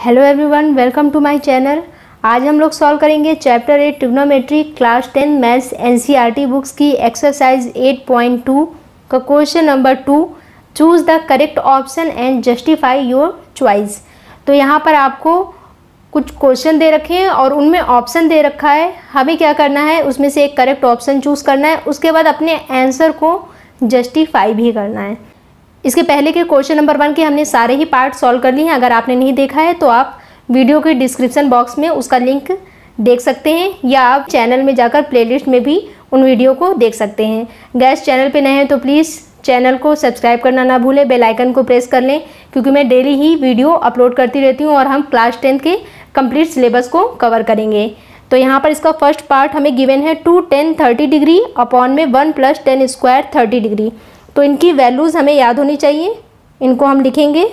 Hello everyone welcome to my channel आज हम लोग सॉल्व करेंगे chapter eight trigonometry class ten maths NCERT books की एक्सरसाइज 8.2 का question number two choose the correct option and justify your choice तो यहाँ पर आपको कुछ क्वेश्चन दे रखे हैं और उनमें ऑप्शन दे रखा है। हमें क्या करना है? उसमें से एक करेक्ट ऑप्शन चूज़ करना है। उसके बाद अपने आंसर को जस्टिफाई भी करना है। इसके पहले के क्वेश्चन नंबर वन के हमने सारे ही पार्ट सॉल्व कर लिए हैं। अगर आपने नहीं देखा है तो आप वीडियो के डिस्क्रिप्शन बॉक्स में उसका लिंक देख सकते हैं, या आप चैनल में जाकर प्लेलिस्ट में भी उन वीडियो को देख सकते हैं। गैस, चैनल पे नए हैं तो प्लीज़ चैनल को सब्सक्राइब करना ना भूलें, बेल आइकन को प्रेस कर लें, क्योंकि मैं डेली ही वीडियो अपलोड करती रहती हूँ और हम क्लास टेंथ के कंप्लीट सिलेबस को कवर करेंगे। तो यहाँ पर इसका फ़र्स्ट पार्ट हमें गिवन है two tan thirty degree upon में one plus tan square thirty degree. तो इनकी वैल्यूज़ हमें याद होनी चाहिए। इनको हम लिखेंगे।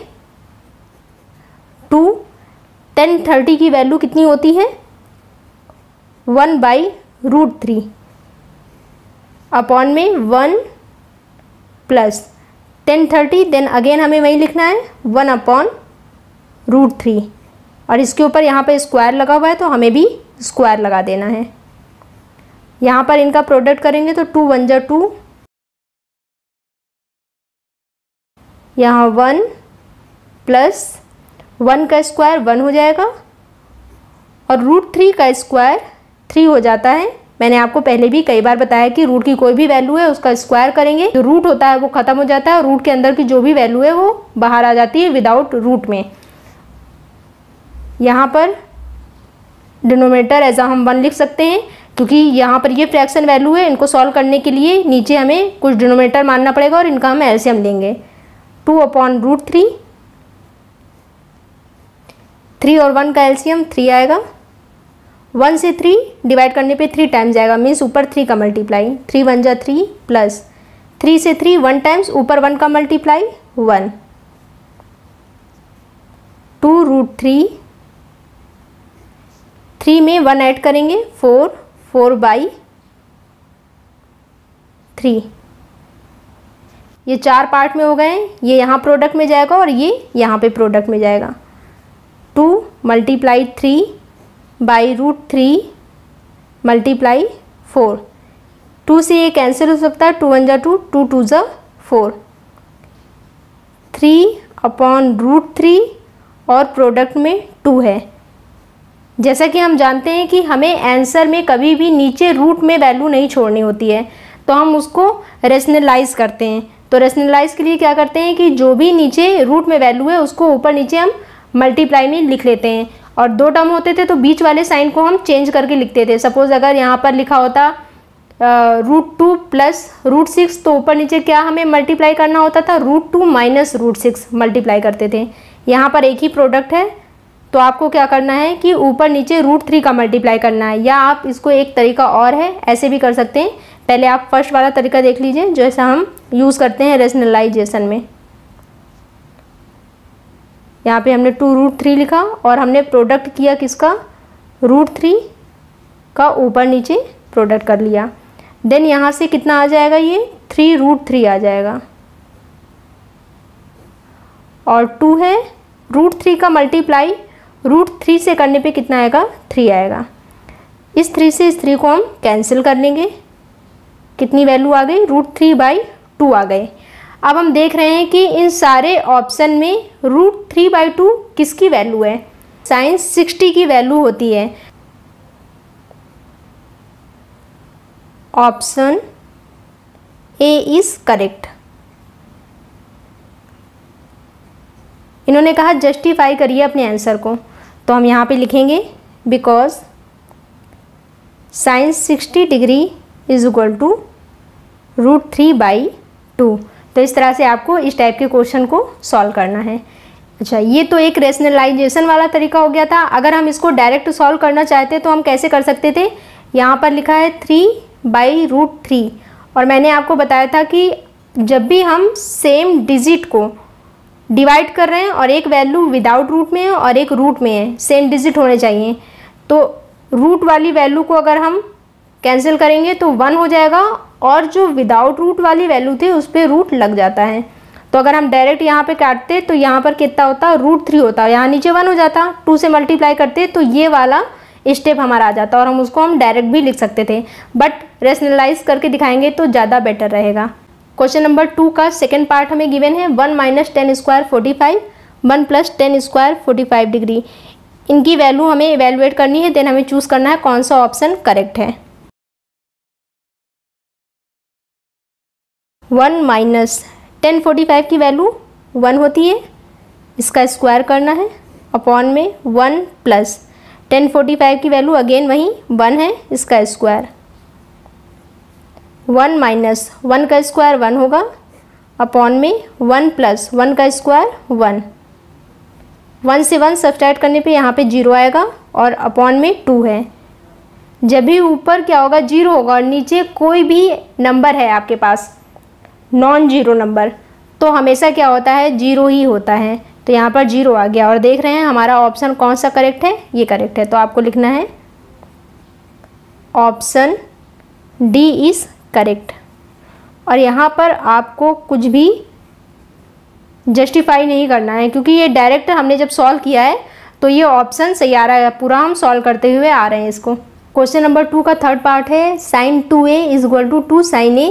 टू टेन थर्टी की वैल्यू कितनी होती है? One by root three upon में one plus tan thirty then again हमें वही लिखना है। वन अपॉन रूट थ्री और इसके ऊपर यहाँ पे स्क्वायर लगा हुआ है तो हमें भी स्क्वायर लगा देना है। यहाँ पर इनका प्रोडक्ट करेंगे तो टू वन जा टू यहाँ वन प्लस वन का स्क्वायर वन हो जाएगा और रूट थ्री का स्क्वायर थ्री हो जाता है। मैंने आपको पहले भी कई बार बताया कि रूट की कोई भी वैल्यू है, उसका स्क्वायर करेंगे। जो रूट होता है, वो ख़त्म हो जाता है और रूट के अंदर की जो भी वैल्यू है, वो बाहर आ जाती है विदाउट रूट में। यहाँ पर डिनोमीटर एज हम वन लिख सकते हैं, क्योंकि यहाँ पर ये फ्रैक्शन वैल्यू है, इनको सॉल्व करने के लिए नीचे हमें कुछ डिनोमीटर मानना पड़ेगा और इनका हम एल्सियम लेंगे। Two upon root three. Three और वन का एल्सियम, थ्री आएगा। वन से थ्री डिवाइड करने पे थ्री टाइम्स आएगा मीन्स ऊपर थ्री का मल्टीप्लाई। थ्री वन जा थ्री प्लस। थ्री से थ्री वन टाइम्स ऊपर वन का multiply, one. Two root three. Three में वन ऐड करेंगे, फोर फोर बाई थ्री। ये चार पार्ट में हो गए ये यहाँ प्रोडक्ट में जाएगा और ये यहाँ पे प्रोडक्ट में जाएगा। Two multiply three by root three multiply four two से ये कैंसिल हो सकता है, टू वन ज़ा टू टू टू ज़ा four three upon root three और प्रोडक्ट में टू है। जैसा कि हम जानते हैं कि हमें आंसर में कभी भी नीचे रूट में वैल्यू नहीं छोड़नी होती है तो हम उसको रेशनलाइज करते हैं। तो रेशनलाइज के लिए क्या करते हैं कि जो भी नीचे रूट में वैल्यू है, उसको ऊपर नीचे हम मल्टीप्लाई में लिख लेते हैं। और दो टर्म होते थे तो बीच वाले साइन को हम चेंज करके लिखते थे। सपोज़ अगर यहाँ पर लिखा होता root two plus root six तो ऊपर नीचे क्या हमें मल्टीप्लाई करना होता था? Root two minus root six multiply करते थे। यहाँ पर एक ही प्रोडक्ट है तो आपको क्या करना है कि ऊपर नीचे रूट थ्री का मल्टीप्लाई करना है, या आप इसको एक तरीका और है, ऐसे भी कर सकते हैं। पहले आप फ़र्स्ट वाला तरीका देख लीजिए, जैसा हम यूज़ करते हैं रेशनलाइजेशन में। यहाँ पे हमने टू रूट थ्री लिखा और हमने प्रोडक्ट किया किसका? रूट थ्री का ऊपर नीचे प्रोडक्ट कर लिया। देन यहाँ से कितना आ जाएगा ये? थ्री रूट थ्री आ जाएगा। और टू है रूट थ्री का मल्टीप्लाई रूट थ्री से करने पे कितना आएगा? थ्री आएगा। इस थ्री से इस थ्री को हम कैंसिल कर लेंगे। कितनी वैल्यू आ गई? रूट थ्री बाई टू आ गए अब हम देख रहे हैं कि इन सारे ऑप्शन में रूट थ्री बाई टू किसकी वैल्यू है? साइंस सिक्सटी की वैल्यू होती है। Option A is correct. इन्होंने कहा जस्टिफाई करिए अपने आंसर को। तो हम यहाँ पे लिखेंगे because sine sixty degree is equal to root three by two तो इस तरह से आपको इस टाइप के क्वेश्चन को सॉल्व करना है। अच्छा ये तो एक रेशनलाइजेशन वाला तरीका हो गया था। अगर हम इसको डायरेक्ट सॉल्व करना चाहते तो हम कैसे कर सकते थे? यहाँ पर लिखा है थ्री बाई रूट थ्री और मैंने आपको बताया था कि जब भी हम सेम डिजिट को डिवाइड कर रहे हैं और एक वैल्यू विदाउट रूट में है और एक रूट में है। सेम डिजिट होने चाहिए। तो रूट वाली वैल्यू को अगर हम कैंसिल करेंगे तो वन हो जाएगा और जो विदाउट रूट वाली वैल्यू थी उस पर रूट लग जाता है। तो अगर हम डायरेक्ट यहाँ पे काटते तो यहाँ पर कितना होता? रूट थ्री होता। यहाँ नीचे वन हो जाता। टू से मल्टीप्लाई करते तो ये वाला स्टेप हमारा आ जाता और हम उसको हम डायरेक्ट भी लिख सकते थे। बट रेशनलाइज करके दिखाएँगे तो ज़्यादा बेटर रहेगा। क्वेश्चन नंबर टू का सेकेंड पार्ट हमें गिवन है one minus tan square forty five one plus tan square forty five degree इनकी वैल्यू हमें इवेलुएट करनी है देन हमें चूज़ करना है कौन सा ऑप्शन करेक्ट है. One minus tan forty five की वैल्यू वन होती है, इसका स्क्वायर करना है अपॉन में one plus tan forty five की वैल्यू अगेन वही वन है, इसका स्क्वायर वन माइनस वन का स्क्वायर वन होगा, अपॉन में वन प्लस वन का स्क्वायर वन। वन से वन सब्सट्रैक्ट करने पे यहाँ पे ज़ीरो आएगा और अपॉन में टू है। जब भी ऊपर क्या होगा, ज़ीरो होगा और नीचे कोई भी नंबर है आपके पास नॉन ज़ीरो नंबर तो हमेशा क्या होता है, ज़ीरो ही होता है। तो यहाँ पर ज़ीरो आ गया और देख रहे हैं, हमारा ऑप्शन कौन सा करेक्ट है? ये करेक्ट है। तो आपको लिखना है, ऑप्शन डी इज़ करेक्ट और यहाँ पर आपको कुछ भी जस्टिफाई नहीं करना है, क्योंकि ये डायरेक्ट हमने जब सॉल्व किया है तो ये ऑप्शन सही आ रहा है। पूरा हम सॉल्व करते हुए आ रहे हैं इसको। क्वेश्चन नंबर टू का थर्ड पार्ट है sine two A is equal to two sine A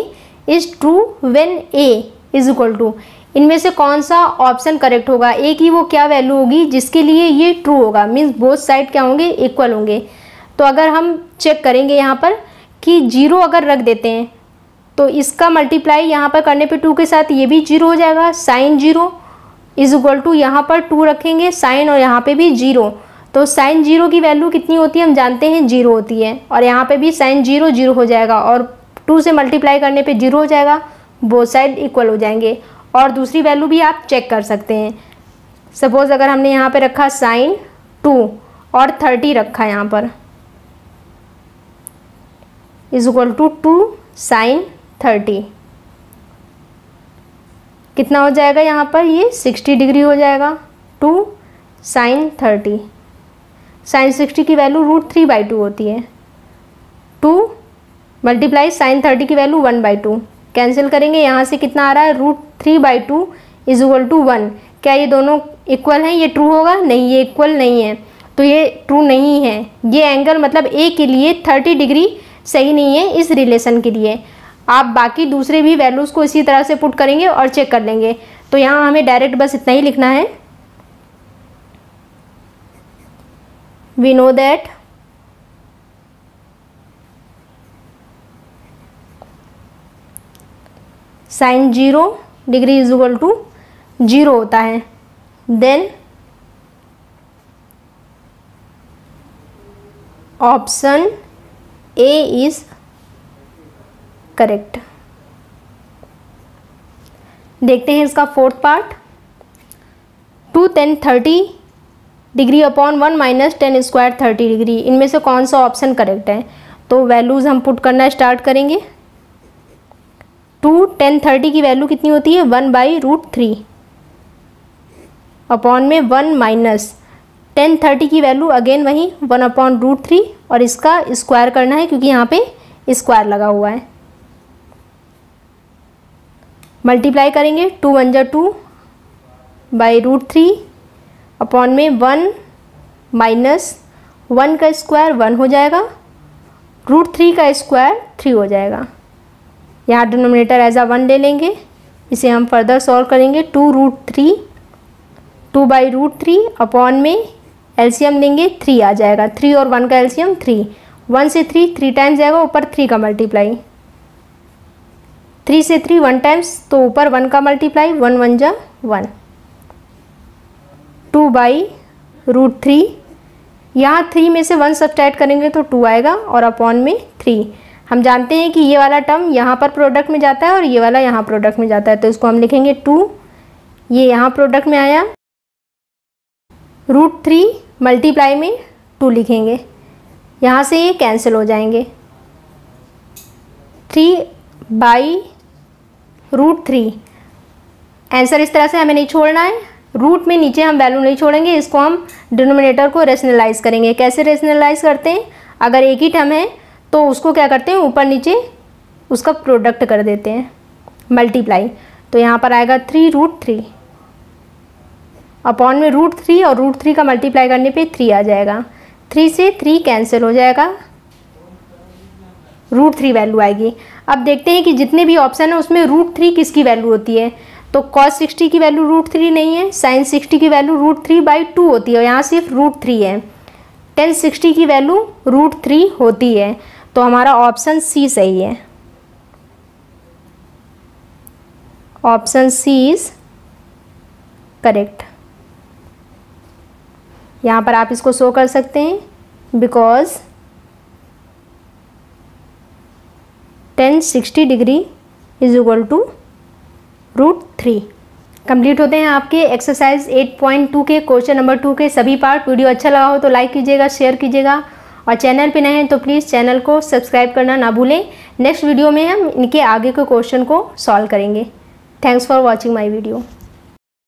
is true when A is equal to इनमें से कौन सा ऑप्शन करेक्ट होगा? ए की वो क्या वैल्यू होगी? जिसके लिए ये ट्रू होगा। मीन्स बोथ साइड क्या होंगे? इक्वल होंगे। तो अगर हम चेक करेंगे यहाँ पर कि ज़ीरो अगर रख देते हैं तो इसका मल्टीप्लाई यहाँ पर करने पे टू के साथ ये भी ज़ीरो हो जाएगा sine zero is equal to यहाँ पर टू रखेंगे साइन और यहाँ पे भी ज़ीरो तो साइन ज़ीरो की वैल्यू कितनी होती है, हम जानते हैं ज़ीरो होती है और यहाँ पे भी साइन ज़ीरो ज़ीरो हो जाएगा और टू से मल्टीप्लाई करने पे ज़ीरो हो जाएगा बोथ साइड इक्वल हो जाएँगे. और दूसरी वैल्यू भी आप चेक कर सकते हैं. सपोज़ अगर हमने यहाँ पर रखा साइन टू और थर्टी रखा यहाँ पर is equal to two sine thirty. कितना हो जाएगा यहाँ पर? ये सिक्सटी डिग्री हो जाएगा। Two sine thirty. Sine sixty की value root three by two होती है। टू मल्टीप्लाई साइन थर्टी की value one by two. Cancel करेंगे, यहाँ से कितना आ रहा है? Root three by two is equal to one. क्या ये दोनों इक्वल हैं? ये ट्रू होगा? नहीं, ये इक्वल नहीं है। तो ये ट्रू नहीं है। ये एंगल मतलब ए के लिए थर्टी डिग्री सही नहीं है इस रिलेशन के लिए। आप बाकी दूसरे भी वैल्यूज़ को इसी तरह से पुट करेंगे और चेक कर लेंगे। तो यहाँ हमें डायरेक्ट बस इतना ही लिखना है। We know that sine zero degree is equal to zero होता है। Then option A is correct देखते हैं इसका fourth part two tan thirty degree upon one minus tan square thirty degree इनमें से कौन सा ऑप्शन करेक्ट है? तो वैल्यूज़ हम पुट करना स्टार्ट करेंगे. टू टेन थर्टी की वैल्यू कितनी होती है? One by root three upon में वन माइनस टेन थर्टी की वैल्यू अगेन वही वन अपॉन रूट थ्री और इसका स्क्वायर करना है क्योंकि यहाँ पे स्क्वायर लगा हुआ है. मल्टीप्लाई करेंगे टू वन जा two by root three upon में वन माइनस वन का स्क्वायर वन हो जाएगा। रूट थ्री का स्क्वायर थ्री हो जाएगा। यहाँ डिनोमिनेटर एज आ वन ले लेंगे। इसे हम फर्दर सॉल्व करेंगे। Two root three two by root three upon में एलसीएम लेंगे थ्री आ जाएगा। थ्री और वन का एलसीएम थ्री वन से थ्री थ्री टाइम्स जाएगा। ऊपर थ्री का मल्टीप्लाई थ्री से थ्री वन टाइम्स तो ऊपर वन का मल्टीप्लाई वन वन जा one two by root three यहाँ थ्री में से वन सब्सट्रैक्ट करेंगे तो टू आएगा और अपॉन में थ्री हम जानते हैं कि ये वाला टर्म यहाँ पर प्रोडक्ट में जाता है और ये वाला यहाँ प्रोडक्ट में जाता है तो इसको हम लिखेंगे टू ये यहाँ प्रोडक्ट में आया. रूट थ्री मल्टीप्लाई में टू लिखेंगे. यहाँ से ये कैंसिल हो जाएँगे. Three by root three. Answer इस तरह से हमें नहीं छोड़ना है। रूट में नीचे हम वैल्यू नहीं छोड़ेंगे, इसको हम डिनोमिनेटर को रेशनलाइज करेंगे। कैसे रेशनलाइज करते हैं? अगर एक ही टर्म है तो उसको क्या करते हैं? ऊपर नीचे उसका प्रोडक्ट कर देते हैं। मल्टीप्लाई तो यहाँ पर आएगा थ्री रूट थ्री अपॉन में रूट थ्री और रूट थ्री का मल्टीप्लाई करने पे थ्री आ जाएगा। थ्री से थ्री कैंसिल हो जाएगा। रूट थ्री वैल्यू आएगी। अब देखते हैं कि जितने भी ऑप्शन है, उसमें रूट थ्री किसकी वैल्यू होती है? तो कॉस सिक्सटी की वैल्यू रूट थ्री नहीं है साइन सिक्सटी की value root three by two होती है, और यहाँ सिर्फ़ रूट थ्री है। टेन सिक्सटी की वैल्यू रूट थ्री होती है तो हमारा ऑप्शन सी सही है। ऑप्शन सी इज़ करेक्ट यहाँ पर आप इसको शो कर सकते हैं because tan sixty degree is equal to root three. Complete होते हैं आपके एक्सरसाइज 8.2 के, क्वेश्चन नंबर टू के सभी पार्ट। वीडियो अच्छा लगा हो तो लाइक कीजिएगा, शेयर कीजिएगा। और चैनल पे नए हैं तो प्लीज़ चैनल को सब्सक्राइब करना ना भूलें। नेक्स्ट वीडियो में हम इनके आगे के क्वेश्चन को सॉल्व करेंगे। Thanks for watching my video.